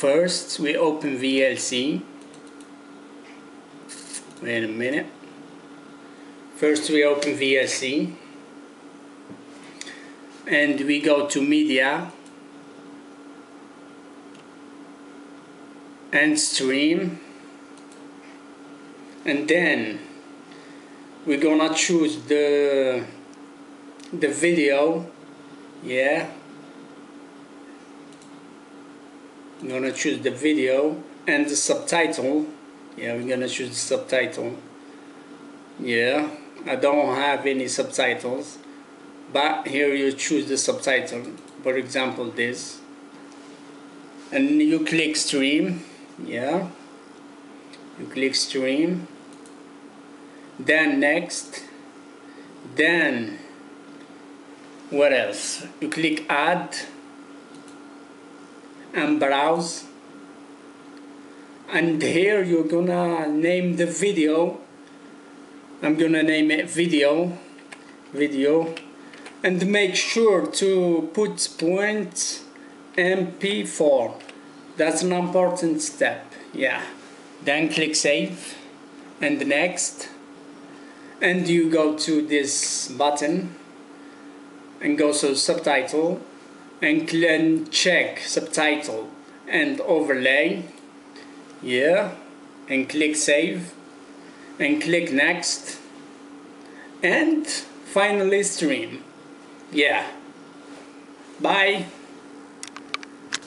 first we open VLC wait a minute. First we open VLC and we go to media. And stream. And then we're gonna choose the the video. Yeah I'm gonna choose the video and the subtitle. Yeah we're gonna choose the subtitle. Yeah I don't have any subtitles but here you choose the subtitle. For example this. And you click stream. Yeah. You click stream. Then next. Then what else? You click add and browse. And here you're gonna name the video. I'm gonna name it video video. And make sure to put point mp4 that's an important step yeah. Then click save. And next. And you go to this button and go to subtitle and then check subtitle and overlay. Yeah and click save and click next and finally stream. Yeah. Bye